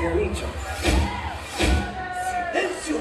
sido dicho. ¡Silencio!